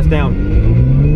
pass down.